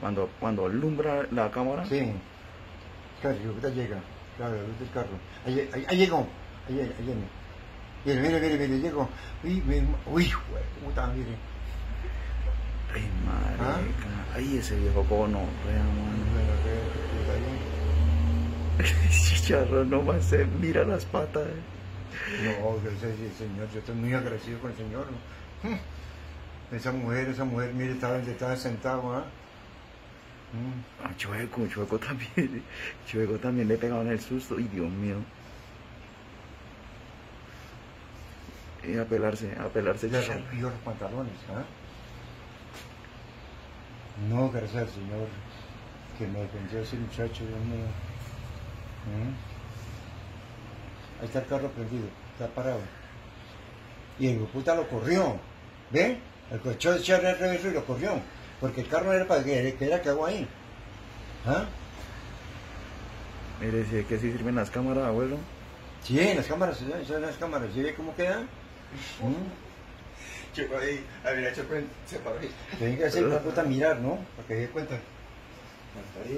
Cuando, cuando alumbra la cámara. Sí. Claro, ahorita llega. Claro, la luz del carro. Ahí, ahí, ahí llegó. Ahí, ahí viene. Mire, mire, mire, mire, llegó. Uy, uy, puta, mire. Ay, marica. ¿Ah? Ay, ese viejo cono, rea, mano. Ahí. Chicharrón nomás se mira las patas. eh. No, gracias Señor, yo estoy muy agradecido con el Señor. ¿no? Mm. Esa mujer, esa mujer, mire, estaba, estaba sentado, ¿ah? Mm. Ah, Chueco, Chueco también. Chueco también le pegaban el susto. Ay, Dios mío. Y a pelarse, a pelarse. Le rompió los pantalones, ¿ah? No, gracias al Señor, que me defendió ese muchacho, Dios mío. Mm. Ahí está el carro prendido, está parado. Y el puta lo corrió, ¿ve? El coche de echarle el reverso y lo corrió. Porque el carro era para que, que era que hago ahí. ¿Ah? Mire, si es que sí sirven las cámaras, abuelo. Sí, en las cámaras, sí, en las cámaras, ¿sí ve cómo queda? ¿Mm? Chico ahí, a ver, se paró ahí. Tienen que hacer una puta mirar, ¿no? Para que se dé cuenta.